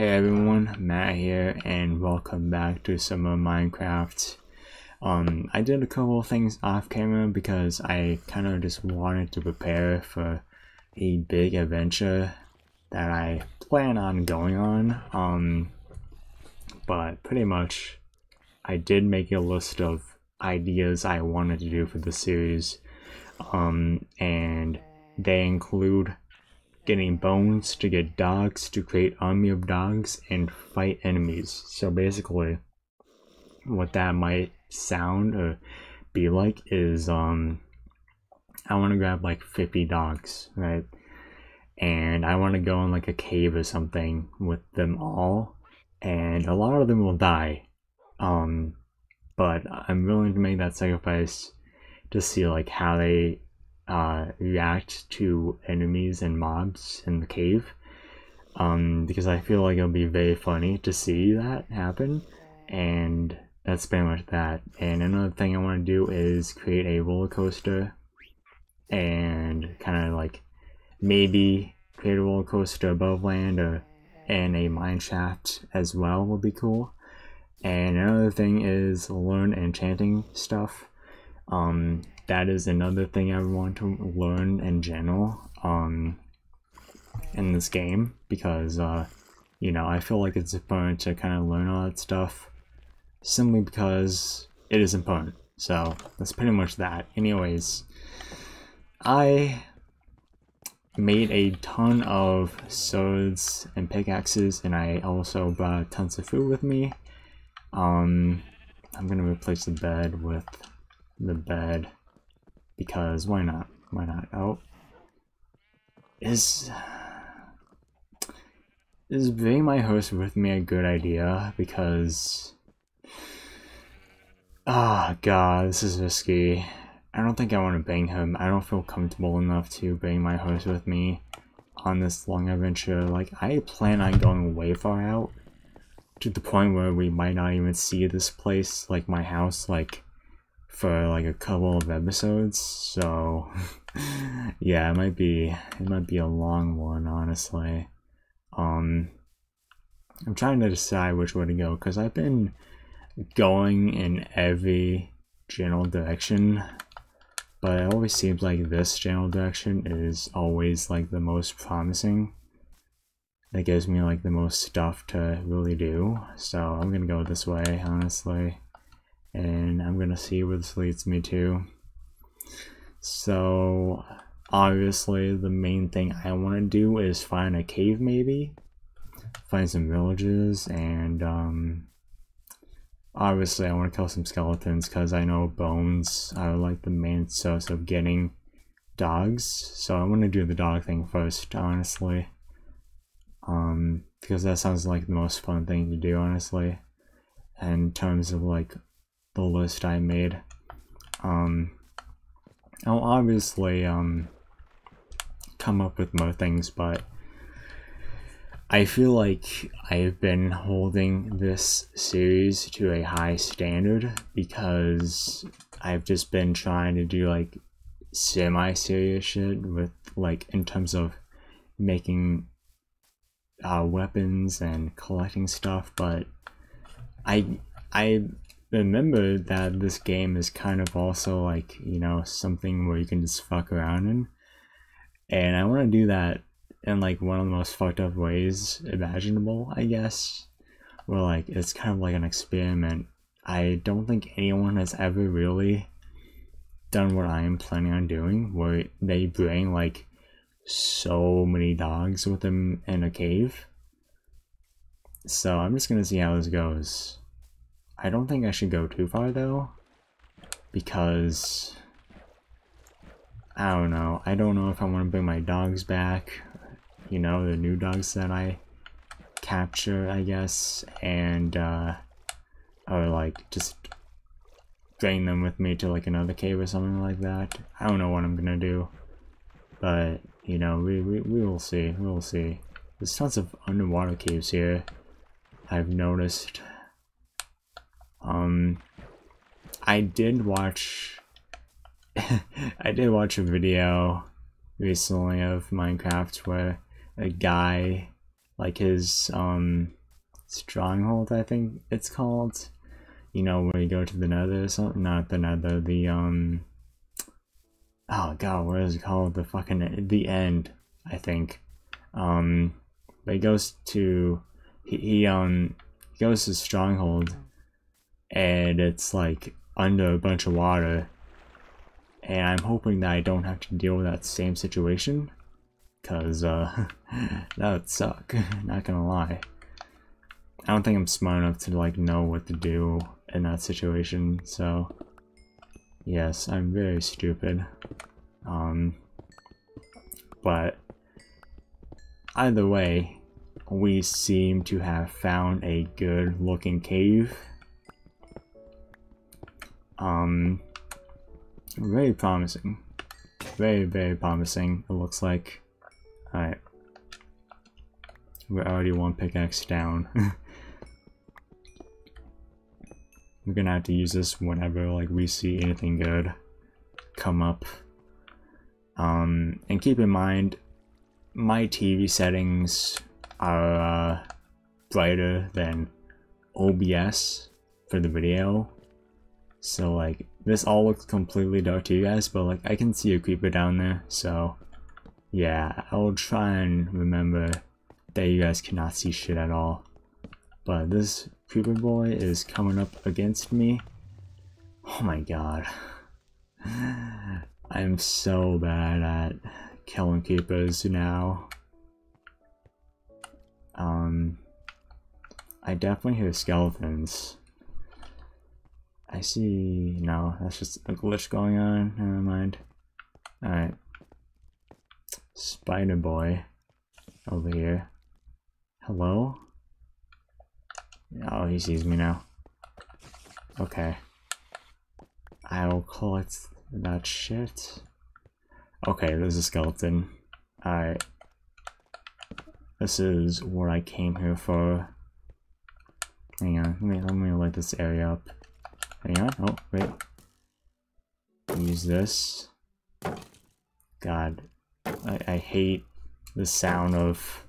Hey everyone, Matt here, and welcome back to some of Minecraft. Um, I did a couple of things off camera because I kind of just wanted to prepare for a big adventure that I plan on going on. Um, but pretty much, I did make a list of ideas I wanted to do for the series. Um, and they include getting bones to get dogs to create army of dogs and fight enemies. So basically, what that might sound or be like is um, I want to grab like 50 dogs, right? And I want to go in like a cave or something with them all, and a lot of them will die. Um, but I'm willing to make that sacrifice to see like how they uh, react to enemies and mobs in the cave. Um, because I feel like it'll be very funny to see that happen, and that's pretty much that. And another thing I want to do is create a roller coaster, and kind of like maybe create a roller coaster above land or and a mine shaft as well would be cool. And another thing is learn enchanting stuff. Um, that is another thing I want to learn in general um, in this game because, uh, you know, I feel like it's important to kind of learn all that stuff simply because it is important. So that's pretty much that. Anyways, I made a ton of swords and pickaxes and I also brought tons of food with me. Um, I'm gonna replace the bed with the bed because why not? Why not? Oh, is is being my host with me a good idea? Because ah, oh, god, this is risky. I don't think I want to bang him. I don't feel comfortable enough to bang my host with me on this long adventure. Like, I plan on going way far out to the point where we might not even see this place, like my house, like for like a couple of episodes so yeah it might be it might be a long one honestly. Um i'm trying to decide which way to go because i've been going in every general direction but it always seems like this general direction is always like the most promising. That gives me like the most stuff to really do so i'm gonna go this way honestly and I'm gonna see where this leads me to. So obviously the main thing I want to do is find a cave maybe, find some villages, and um, obviously I want to kill some skeletons because I know bones are like the main source of getting dogs. So I want to do the dog thing first, honestly. Um, because that sounds like the most fun thing to do, honestly. In terms of like the list I made. Um, I'll obviously um, come up with more things, but I feel like I've been holding this series to a high standard because I've just been trying to do like semi-serious shit with like in terms of making uh, weapons and collecting stuff, but I I remember that this game is kind of also like, you know, something where you can just fuck around in. And I want to do that in like one of the most fucked up ways imaginable, I guess. Where like it's kind of like an experiment. I don't think anyone has ever really done what I am planning on doing, where they bring like so many dogs with them in a cave. So I'm just gonna see how this goes. I don't think I should go too far though, because I don't know. I don't know if I want to bring my dogs back, you know, the new dogs that I capture, I guess, and uh, or like just bring them with me to like another cave or something like that. I don't know what I'm gonna do, but you know, we we, we will see. We will see. There's tons of underwater caves here. I've noticed um, I did watch. I did watch a video recently of Minecraft where a guy like his um stronghold I think it's called. You know where you go to the nether or something not the nether, the um oh god, what is it called? The fucking the end, I think. Um but he goes to he, he um he goes to stronghold and it's like under a bunch of water. And I'm hoping that I don't have to deal with that same situation because uh that would suck not gonna lie. I don't think I'm smart enough to like know what to do in that situation so yes I'm very stupid. Um but either way we seem to have found a good looking cave um very promising. Very very promising it looks like. Alright. We're already one pickaxe down. We're gonna have to use this whenever like we see anything good come up. Um and keep in mind my TV settings are uh, brighter than OBS for the video. So like this all looks completely dark to you guys, but like I can see a creeper down there, so yeah, I'll try and remember that you guys cannot see shit at all. But this creeper boy is coming up against me. Oh my god. I'm so bad at killing creepers now. Um, I definitely hear skeletons. I see. No, that's just a glitch going on. Never mind. Alright. Spider Boy over here. Hello? Oh, he sees me now. Okay. I'll collect that shit. Okay, there's a skeleton. Alright. This is what I came here for. Hang on, let me, let me light this area up. Hang on, oh, wait. Use this. God, I, I hate the sound of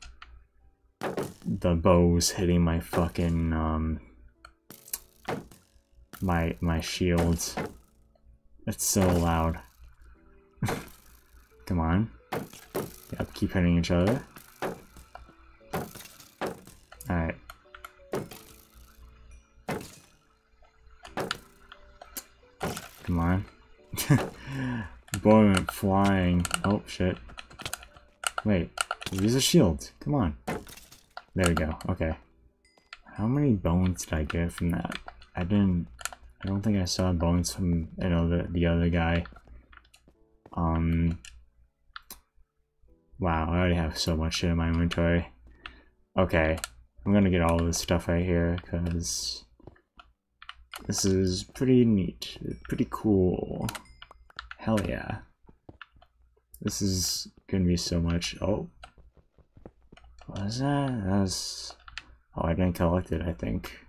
the bows hitting my fucking, um, my, my shields. It's so loud. Come on. Yep, keep hitting each other. Flying. Oh, shit. Wait. Use a shield. Come on. There we go. Okay. How many bones did I get from that? I didn't... I don't think I saw bones from know, the, the other guy. Um... Wow, I already have so much shit in my inventory. Okay, I'm gonna get all this stuff right here because this is pretty neat, pretty cool. Hell yeah. This is gonna be so much. Oh, what is that? That's. Oh, I didn't collect it, I think.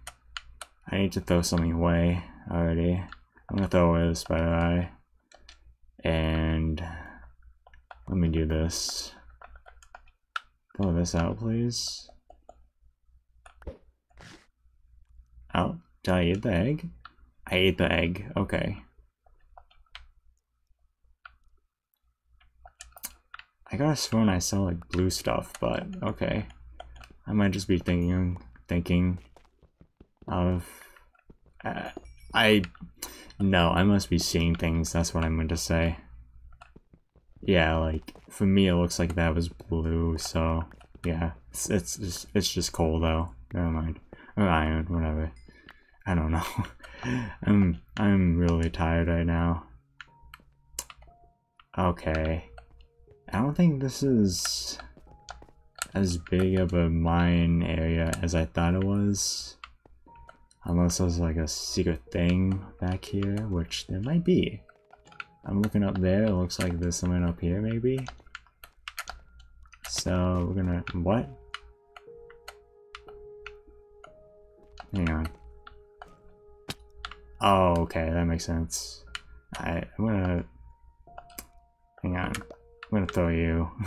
I need to throw something away already. I'm gonna throw away the spider eye. And let me do this. Throw this out, please. Oh, did I eat the egg? I ate the egg, okay. I got a sworn I saw like blue stuff, but okay. I might just be thinking, thinking of, uh, I, no, I must be seeing things, that's what I meant to say. Yeah, like, for me it looks like that was blue, so, yeah, it's, it's, just, it's just coal though, never mind. Or iron, whatever. I don't know. I'm I'm really tired right now. Okay. I don't think this is as big of a mine area as I thought it was. Unless there's like a secret thing back here, which there might be. I'm looking up there, it looks like there's something up here maybe. So we're gonna, what? Hang on. Oh, okay, that makes sense. I, I'm gonna... Hang on. I'm gonna throw you.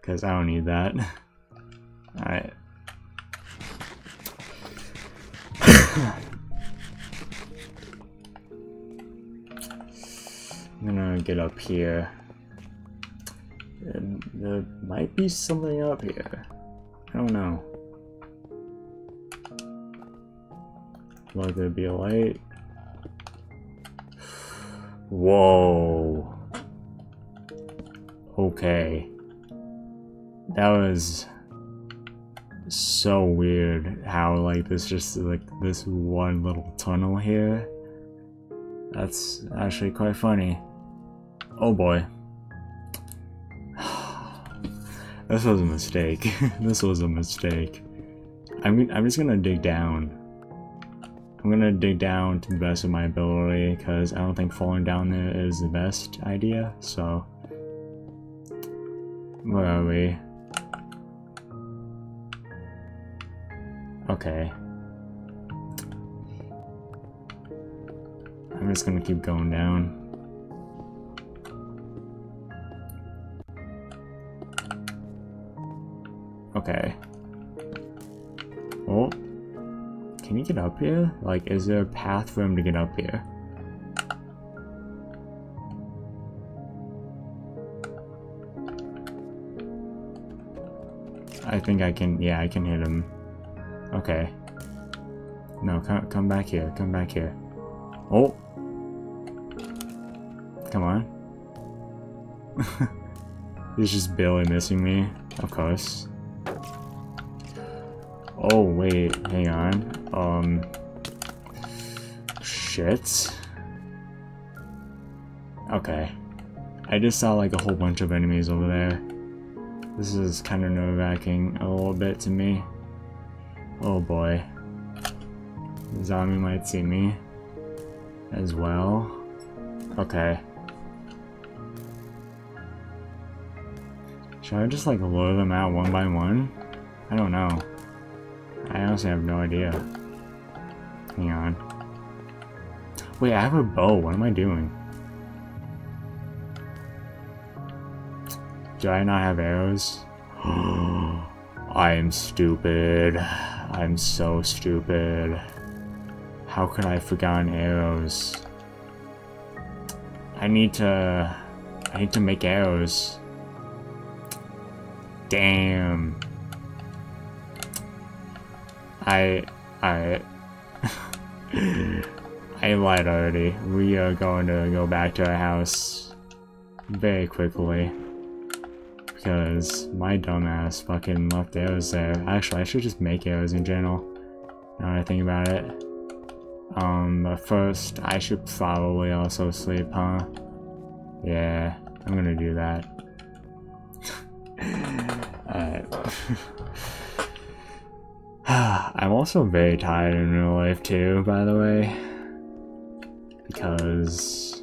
Because I don't need that. Alright. I'm gonna get up here. And there might be something up here. I don't know. Will there be a light? Whoa. Okay. That was so weird how like this just like this one little tunnel here. That's actually quite funny. Oh boy. this was a mistake. this was a mistake. I'm I'm just gonna dig down. I'm gonna dig down to the best of my ability because I don't think falling down there is the best idea. So where are we? Okay. I'm just gonna keep going down. Okay. Oh. Can you get up here? Like, is there a path for him to get up here? I think I can, yeah, I can hit him. Okay. No, come, come back here, come back here. Oh! Come on. He's just barely missing me, of course. Oh, wait, hang on. Um... Shit. Okay. I just saw like a whole bunch of enemies over there. This is kind of nerve-wracking a little bit to me. Oh boy. The zombie might see me as well. Okay. Should I just like lure them out one by one? I don't know. I honestly have no idea. Hang on. Wait, I have a bow. What am I doing? Do I not have arrows? I am stupid. I'm so stupid. How could I have forgotten arrows? I need to... I need to make arrows. Damn. I... I... I lied already. We are going to go back to our house very quickly because my dumbass fucking left arrows there. Actually, I should just make arrows in general, now that I think about it. Um, but first, I should probably also sleep, huh? Yeah, I'm gonna do that. Alright. I'm also very tired in real life too, by the way. Because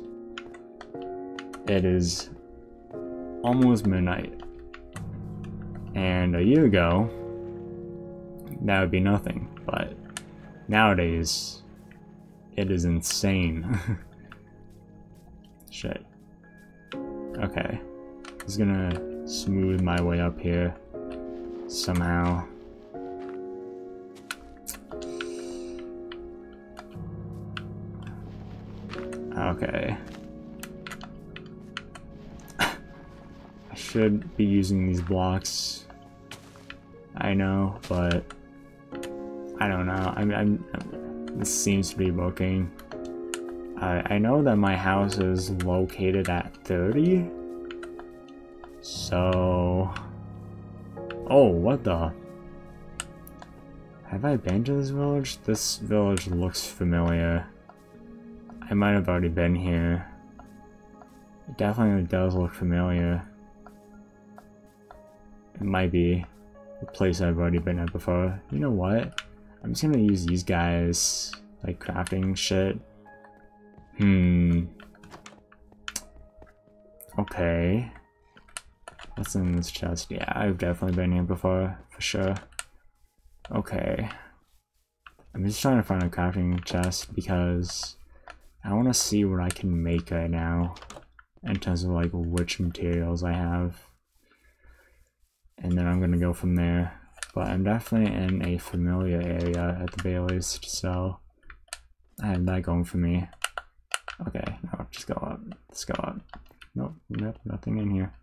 it is almost midnight. And a year ago, that would be nothing. But nowadays, it is insane. Shit. Okay. Just gonna smooth my way up here somehow. Okay. I should be using these blocks I know, but I don't know. I'm, I'm this seems to be working. I I know that my house is located at 30. So, oh, what the? Have I been to this village? This village looks familiar. I might have already been here. It definitely does look familiar. It might be place I've already been at before. You know what? I'm just gonna use these guys, like crafting shit. Hmm. Okay. What's in this chest? Yeah, I've definitely been here before, for sure. Okay. I'm just trying to find a crafting chest because I want to see what I can make right now in terms of like which materials I have and then I'm gonna go from there. But I'm definitely in a familiar area at the least, so I have that going for me. Okay, no, just go up. Let's go up. Nope, nope, nothing in here.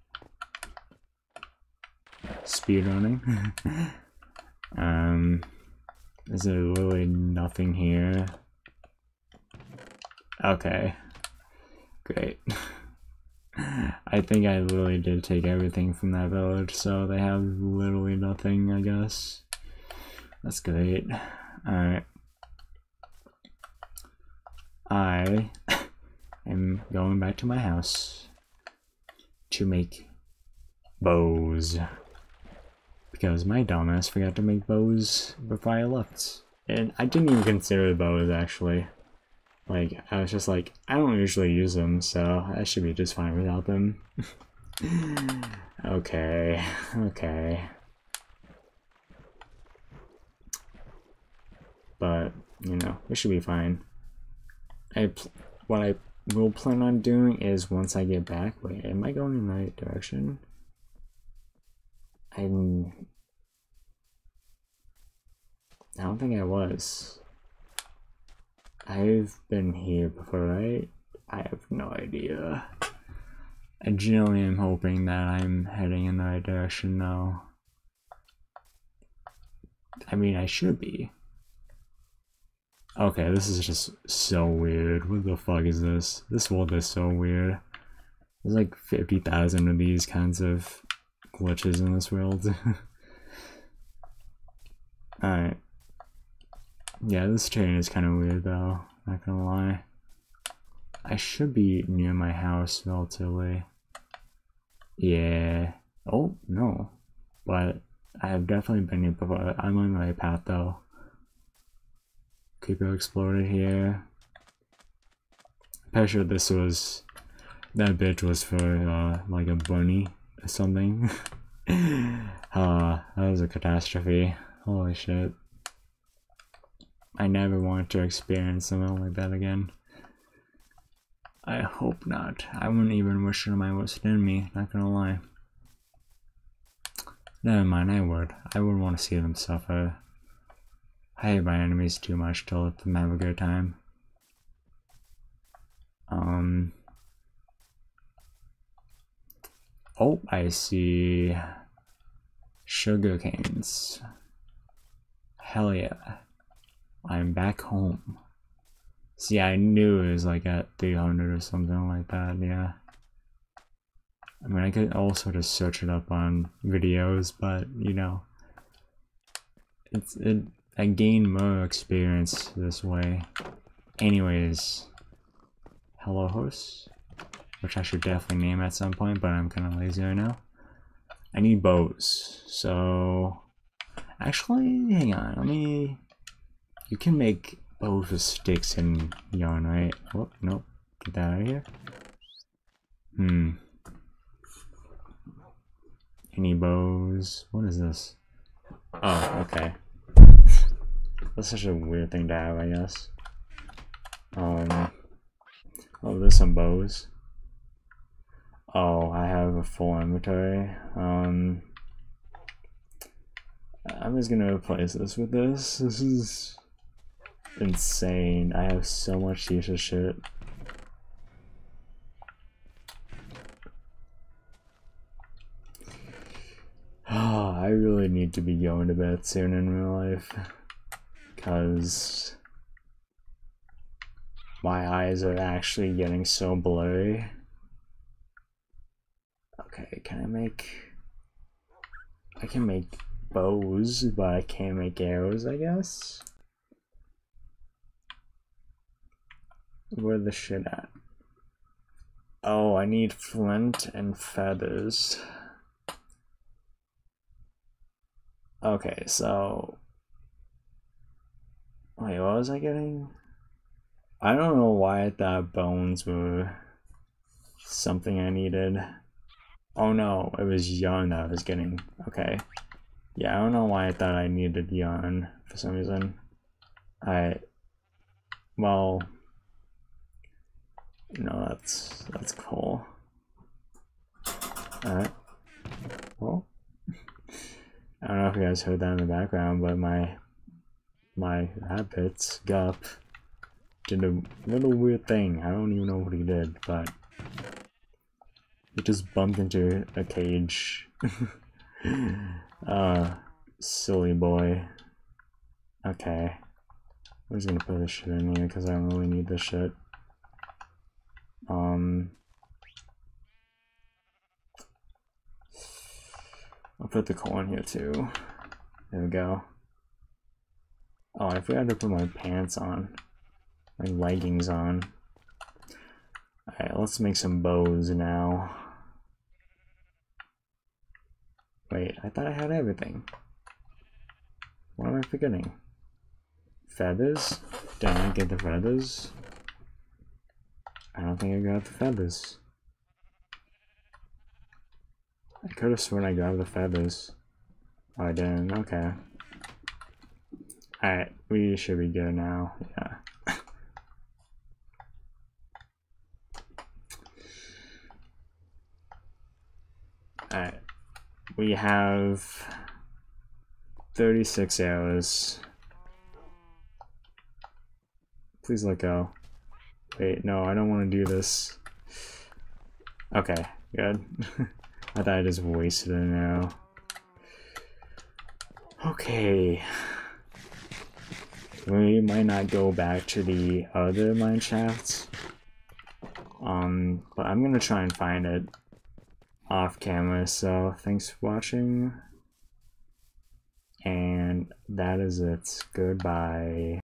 Speed running. um, is there literally nothing here? Okay, great. I think I literally did take everything from that village, so they have literally nothing, I guess. That's great. Alright. I am going back to my house to make bows. Because my dumbass forgot to make bows before I left. And I didn't even consider the bows, actually. Like, I was just like, I don't usually use them, so I should be just fine without them. okay, okay. But, you know, we should be fine. I what I will plan on doing is once I get back, wait, am I going in the right direction? I'm I don't think I was. I've been here before, right? I have no idea. I generally am hoping that I'm heading in the right direction now. I mean, I should be. Okay, this is just so weird. What the fuck is this? This world is so weird. There's like 50,000 of these kinds of glitches in this world. Alright. Yeah, this train is kind of weird though, not gonna lie. I should be near my house relatively. Yeah. Oh, no. But I have definitely been here before. I'm on right path though. Creeper exploded here. I'm pretty sure this was... That bitch was for, uh, like a bunny or something. uh, that was a catastrophe. Holy shit. I never want to experience something like that again. I hope not. I wouldn't even wish it on my worst enemy, not gonna lie. Never mind, I would. I would want to see them suffer. I hate my enemies too much to let them have a good time. Um. Oh, I see sugar canes. Hell yeah. I'm back home. See, I knew it was like at 300 or something like that, yeah. I mean, I could also just search it up on videos, but, you know, it's, it, I gain more experience this way. Anyways, hello host, which I should definitely name at some point, but I'm kind of lazy right now. I need bows, so actually, hang on, let me, you can make bows with sticks and yarn, right? Oh, nope, get that out of here. Hmm. Any bows? What is this? Oh, okay. That's such a weird thing to have, I guess. Um. Oh, there's some bows. Oh, I have a full inventory. Um. I'm just gonna replace this with this. This is insane. I have so much useless shit. Oh, I really need to be going to bed soon in real life. Because my eyes are actually getting so blurry. Okay, can I make... I can make bows, but I can't make arrows, I guess? Where the shit at? Oh, I need flint and feathers. Okay, so... Wait, what was I getting? I don't know why I thought bones were something I needed. Oh no, it was yarn that I was getting. Okay. Yeah, I don't know why I thought I needed yarn for some reason. I... Well... No, that's... that's cool. Alright. Well... I don't know if you guys heard that in the background, but my my rabbit Gup did a little weird thing. I don't even know what he did, but he just bumped into a cage. uh, silly boy. Okay. I'm just gonna put this shit in here because I don't really need this shit. Um, I'll put the coal in here too. There we go. Oh, I forgot to put my pants on. My leggings on. Alright, let's make some bows now. Wait, I thought I had everything. What am I forgetting? Feathers? Did I get the feathers? I don't think I got the feathers. I could have sworn I grabbed the feathers. Oh, I didn't. Okay. Alright, we should be good now. Yeah. Alright. We have 36 hours. Please let go. Wait, no, I don't want to do this. Okay, good. I thought I just wasted an arrow. Okay. We might not go back to the other mine shafts. Um, but I'm gonna try and find it off camera, so thanks for watching. And that is it. Goodbye.